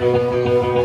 Música